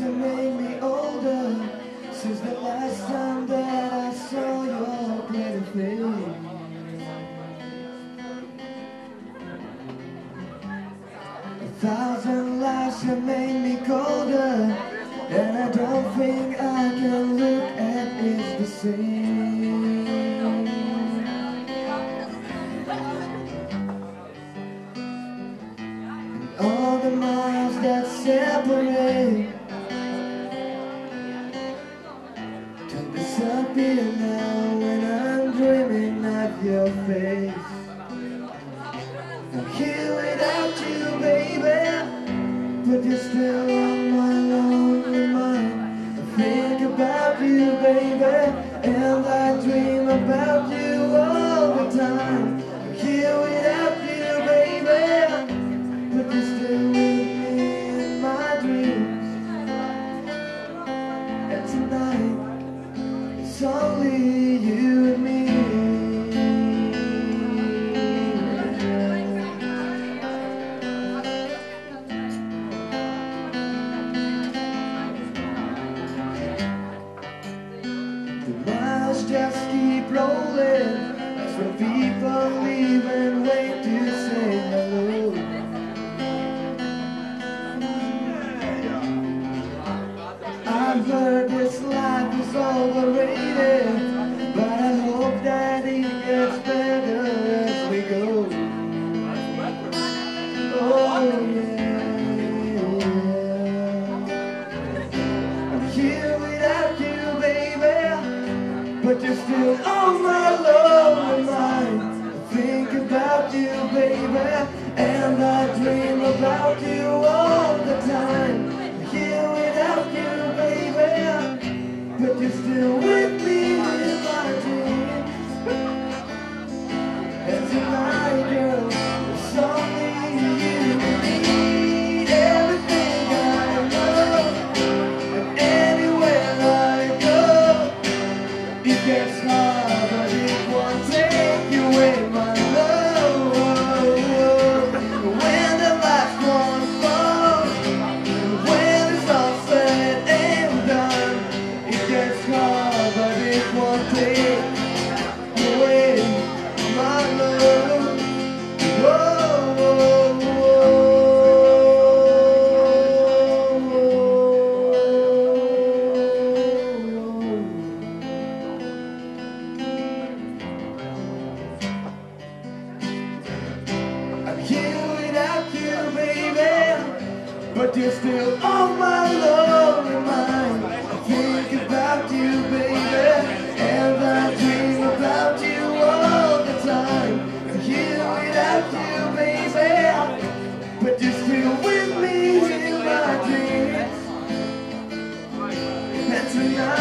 made me older since the last time that I saw your pretty face. A thousand lives have made me colder, and I don't think I can look at it the same. all the miles that separate your face. I'm here without you, baby. But you're still on my lonely mind. I think about you, baby And I dream about you just keep rolling. As when people leave and wait to say hello. I've heard this life is overrated, but but you're still on my love. tonight.